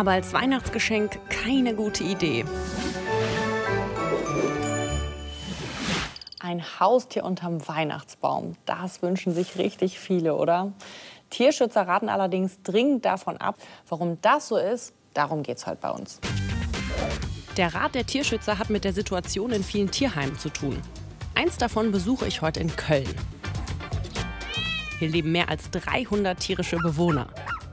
aber als Weihnachtsgeschenk keine gute Idee. Ein Haustier unterm Weihnachtsbaum, das wünschen sich richtig viele, oder? Tierschützer raten allerdings dringend davon ab. Warum das so ist, darum geht es heute bei uns. Der Rat der Tierschützer hat mit der Situation in vielen Tierheimen zu tun. Eins davon besuche ich heute in Köln. Hier leben mehr als 300 tierische Bewohner.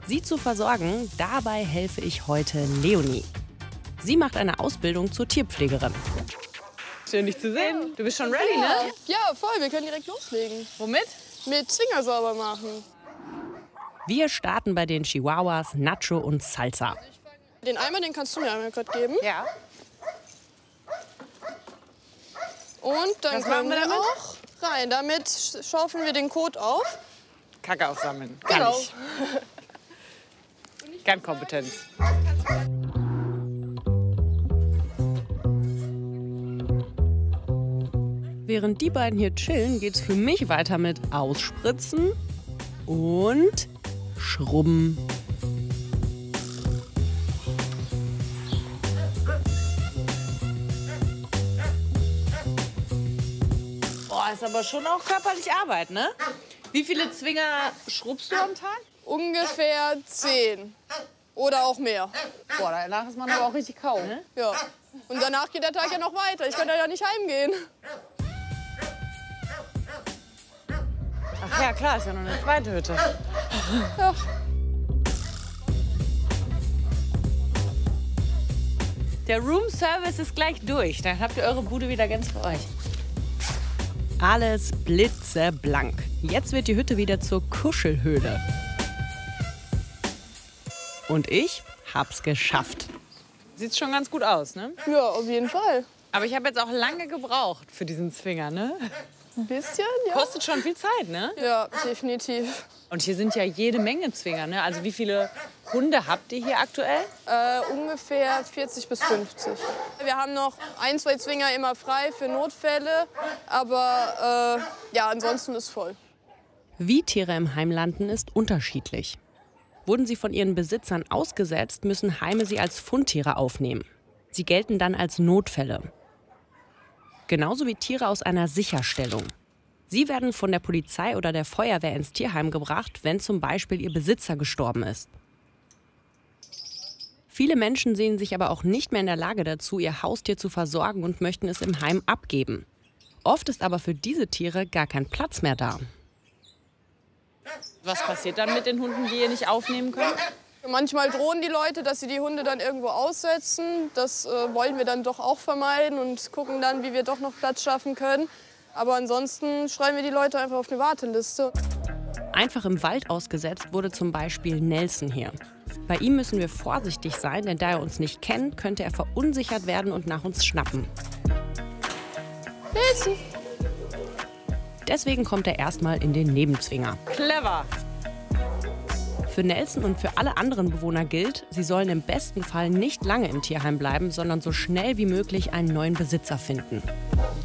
Sie zu versorgen, dabei helfe ich heute Leonie. Sie macht eine Ausbildung zur Tierpflegerin. Schön, dich zu sehen. Du bist schon ready, ne? Ja, voll. Wir können direkt loslegen. Womit? Mit Zwinger sauber machen. Wir starten bei den Chihuahuas Nacho und Salsa. Den Eimer, den kannst du mir einmal gerade geben. Ja. Und dann Was können wir damit? auch rein. Damit sch- schaufeln wir den Kot auf. Kacke aufsammeln. Kann Genau. ich. Ganz kompetent. Während die beiden hier chillen, geht's für mich weiter mit Ausspritzen und Schrubben. Boah, ist aber schon auch körperlich Arbeit, ne? Wie viele Zwinger schrubbst du am Tag? Ungefähr 10. Oder auch mehr. Boah, danach ist man aber auch richtig kaum. Ne? Ja. Und danach geht der Tag ja noch weiter. Ich kann ja nicht heimgehen. Ach ja, klar, ist ja noch eine zweite Hütte. Der Room Service ist gleich durch. Dann habt ihr eure Bude wieder ganz für euch. Alles blitzeblank. Jetzt wird die Hütte wieder zur Kuschelhöhle. Und ich hab's geschafft. Sieht schon ganz gut aus, ne? Ja, auf jeden Fall. Aber ich habe jetzt auch lange gebraucht für diesen Zwinger, ne? Ein bisschen, ja. Kostet schon viel Zeit, ne? Ja, definitiv. Und hier sind ja jede Menge Zwinger, ne? Also wie viele Hunde habt ihr hier aktuell? Äh, ungefähr 40 bis 50. Wir haben noch ein, zwei Zwinger immer frei für Notfälle. Aber äh, ja, ansonsten ist voll. Wie Tiere im Heim landen, ist unterschiedlich. Wurden sie von ihren Besitzern ausgesetzt, müssen Heime sie als Fundtiere aufnehmen. Sie gelten dann als Notfälle. Genauso wie Tiere aus einer Sicherstellung. Sie werden von der Polizei oder der Feuerwehr ins Tierheim gebracht, wenn zum Beispiel ihr Besitzer gestorben ist. Viele Menschen sehen sich aber auch nicht mehr in der Lage dazu, ihr Haustier zu versorgen und möchten es im Heim abgeben. Oft ist aber für diese Tiere gar kein Platz mehr da. Was passiert dann mit den Hunden, die ihr nicht aufnehmen könnt? Manchmal drohen die Leute, dass sie die Hunde dann irgendwo aussetzen. Das äh, wollen wir dann doch auch vermeiden und gucken dann, wie wir doch noch Platz schaffen können. Aber ansonsten schreiben wir die Leute einfach auf eine Warteliste. Einfach im Wald ausgesetzt wurde zum Beispiel Nelson hier. Bei ihm müssen wir vorsichtig sein, denn da er uns nicht kennt, könnte er verunsichert werden und nach uns schnappen. Nelson. Deswegen kommt er erstmal in den Nebenzwinger. Clever. Für Nelson und für alle anderen Bewohner gilt, sie sollen im besten Fall nicht lange im Tierheim bleiben, sondern so schnell wie möglich einen neuen Besitzer finden.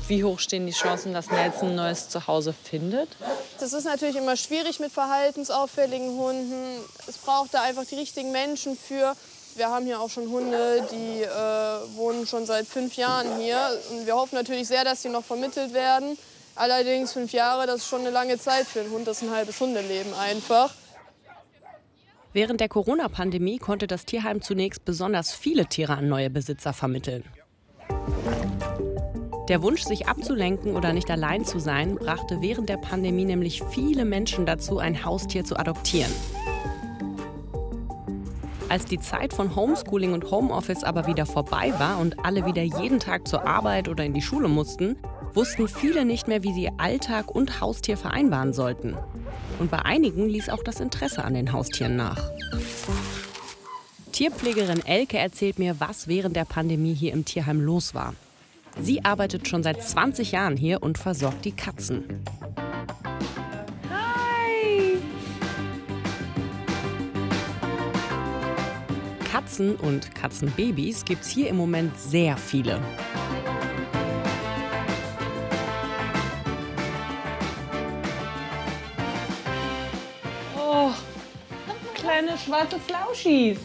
Wie hoch stehen die Chancen, dass Nelson ein neues Zuhause findet? Das ist natürlich immer schwierig mit verhaltensauffälligen Hunden. Es braucht da einfach die richtigen Menschen für. Wir haben hier auch schon Hunde, die äh, wohnen schon seit fünf Jahren hier. Und wir hoffen natürlich sehr, dass sie noch vermittelt werden. Allerdings fünf Jahre, das ist schon eine lange Zeit für einen Hund. Das ist ein halbes Hundeleben einfach. Während der Corona-Pandemie konnte das Tierheim zunächst besonders viele Tiere an neue Besitzer vermitteln. Der Wunsch, sich abzulenken oder nicht allein zu sein, brachte während der Pandemie nämlich viele Menschen dazu, ein Haustier zu adoptieren. Als die Zeit von Homeschooling und Homeoffice aber wieder vorbei war und alle wieder jeden Tag zur Arbeit oder in die Schule mussten, wussten viele nicht mehr, wie sie Alltag und Haustier vereinbaren sollten. Und bei einigen ließ auch das Interesse an den Haustieren nach. Tierpflegerin Elke erzählt mir, was während der Pandemie hier im Tierheim los war. Sie arbeitet schon seit 20 Jahren hier und versorgt die Katzen. Hi. Katzen und Katzenbabys gibt's hier im Moment sehr viele. Kleine schwarze Flauschis.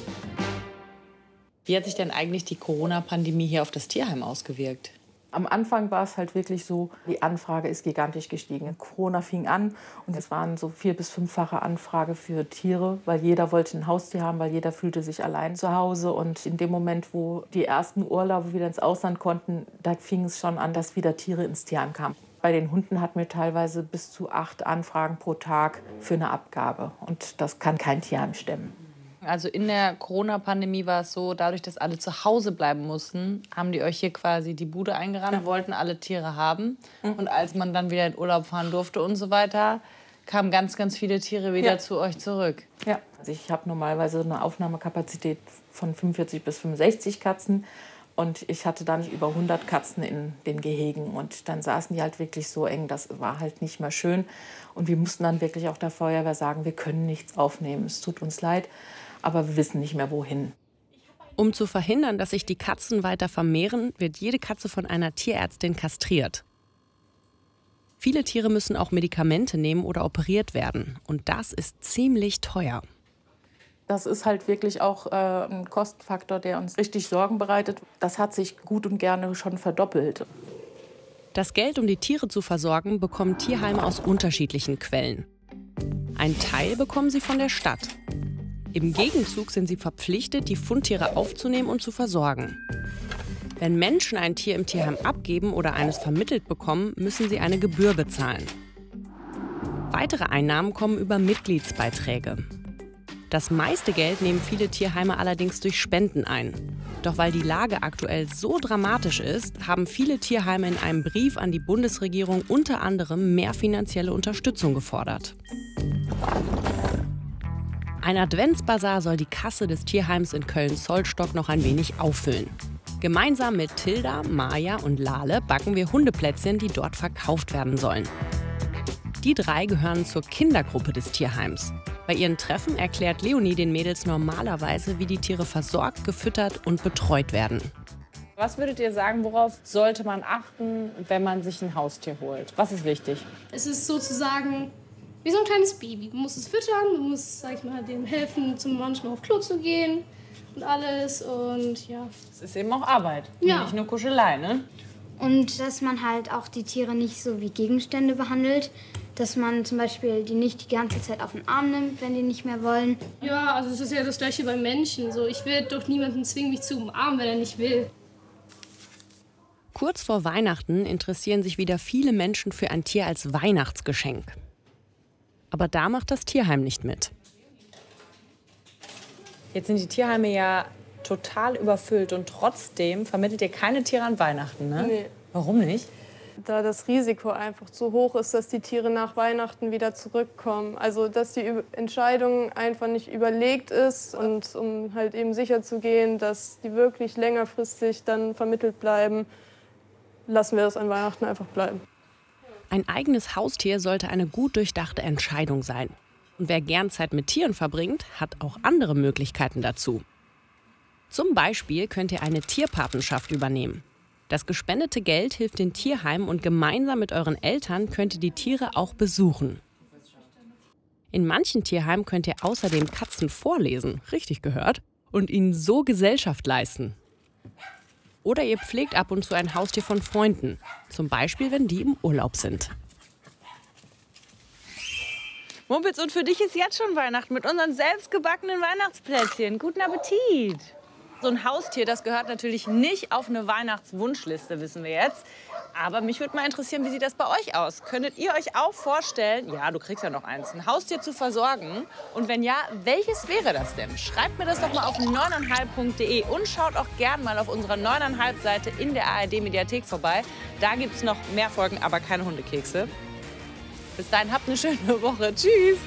Wie hat sich denn eigentlich die Corona-Pandemie hier auf das Tierheim ausgewirkt? Am Anfang war es halt wirklich so, die Anfrage ist gigantisch gestiegen. Corona fing an und es waren so vier- bis fünffache Anfrage für Tiere, weil jeder wollte ein Haustier haben, weil jeder fühlte sich allein zu Hause. Und in dem Moment, wo die ersten Urlaube wieder ins Ausland konnten, da fing es schon an, dass wieder Tiere ins Tierheim kamen. Bei den Hunden hatten wir teilweise bis zu acht Anfragen pro Tag für eine Abgabe. Und das kann kein Tierheim stemmen. Also in der Corona-Pandemie war es so, dadurch, dass alle zu Hause bleiben mussten, haben die euch hier quasi die Bude eingerannt, ja. wollten alle Tiere haben. Mhm. Und als man dann wieder in Urlaub fahren durfte und so weiter, kamen ganz, ganz viele Tiere wieder ja. zu euch zurück. Ja, also ich habe normalerweise eine Aufnahmekapazität von 45 bis 65 Katzen. Und ich hatte da nicht über 100 Katzen in den Gehegen. Und dann saßen die halt wirklich so eng, das war halt nicht mehr schön. Und wir mussten dann wirklich auch der Feuerwehr sagen, wir können nichts aufnehmen, es tut uns leid aber wir wissen nicht mehr wohin. Um zu verhindern, dass sich die Katzen weiter vermehren, wird jede Katze von einer Tierärztin kastriert. Viele Tiere müssen auch Medikamente nehmen oder operiert werden. Und das ist ziemlich teuer. Das ist halt wirklich auch äh, ein Kostenfaktor, der uns richtig Sorgen bereitet. Das hat sich gut und gerne schon verdoppelt. Das Geld, um die Tiere zu versorgen, bekommen Tierheime aus unterschiedlichen Quellen. Ein Teil bekommen sie von der Stadt. Im Gegenzug sind sie verpflichtet, die Fundtiere aufzunehmen und zu versorgen. Wenn Menschen ein Tier im Tierheim abgeben oder eines vermittelt bekommen, müssen sie eine Gebühr bezahlen. Weitere Einnahmen kommen über Mitgliedsbeiträge. Das meiste Geld nehmen viele Tierheime allerdings durch Spenden ein. Doch weil die Lage aktuell so dramatisch ist, haben viele Tierheime in einem Brief an die Bundesregierung unter anderem mehr finanzielle Unterstützung gefordert. Ein Adventsbasar soll die Kasse des Tierheims in Köln-Zollstock noch ein wenig auffüllen. Gemeinsam mit Tilda, Maja und Lale backen wir Hundeplätzchen, die dort verkauft werden sollen. Die drei gehören zur Kindergruppe des Tierheims. Bei ihren Treffen erklärt Leonie den Mädels normalerweise, wie die Tiere versorgt, gefüttert und betreut werden. Was würdet ihr sagen, worauf sollte man achten, wenn man sich ein Haustier holt? Was ist wichtig? Es ist sozusagen wie so ein kleines Baby. Man muss es füttern, man muss, sag ich mal, dem helfen, zum manchmal auf Klo zu gehen und alles und ja. Es ist eben auch Arbeit, ja. nicht nur Kuschelei, ne? Und dass man halt auch die Tiere nicht so wie Gegenstände behandelt. Dass man zum Beispiel die nicht die ganze Zeit auf den Arm nimmt, wenn die nicht mehr wollen. Ja, also es ist ja das gleiche bei Menschen. So, ich will doch niemanden zwingen, mich zu umarmen, wenn er nicht will. Kurz vor Weihnachten interessieren sich wieder viele Menschen für ein Tier als Weihnachtsgeschenk. Aber da macht das Tierheim nicht mit. Jetzt sind die Tierheime ja total überfüllt und trotzdem vermittelt ihr keine Tiere an Weihnachten, ne? Nee. Warum nicht? Da das Risiko einfach zu hoch ist, dass die Tiere nach Weihnachten wieder zurückkommen. Also dass die Entscheidung einfach nicht überlegt ist und um halt eben sicher zu gehen, dass die wirklich längerfristig dann vermittelt bleiben, lassen wir das an Weihnachten einfach bleiben. Ein eigenes Haustier sollte eine gut durchdachte Entscheidung sein. Und wer gern Zeit mit Tieren verbringt, hat auch andere Möglichkeiten dazu. Zum Beispiel könnt ihr eine Tierpatenschaft übernehmen. Das gespendete Geld hilft den Tierheimen und gemeinsam mit euren Eltern könnt ihr die Tiere auch besuchen. In manchen Tierheimen könnt ihr außerdem Katzen vorlesen, richtig gehört, und ihnen so Gesellschaft leisten. Oder ihr pflegt ab und zu ein Haustier von Freunden, zum Beispiel wenn die im Urlaub sind. Mumpitz, und für dich ist jetzt schon Weihnachten mit unseren selbstgebackenen Weihnachtsplätzchen. Guten Appetit! So ein Haustier, das gehört natürlich nicht auf eine Weihnachtswunschliste, wissen wir jetzt. Aber mich würde mal interessieren, wie sieht das bei euch aus? Könntet ihr euch auch vorstellen, ja, du kriegst ja noch eins, ein Haustier zu versorgen? Und wenn ja, welches wäre das denn? Schreibt mir das doch mal auf 9,5.de und schaut auch gern mal auf unserer 9,5 Seite in der ARD Mediathek vorbei. Da gibt es noch mehr Folgen, aber keine Hundekekse. Bis dahin habt eine schöne Woche. Tschüss!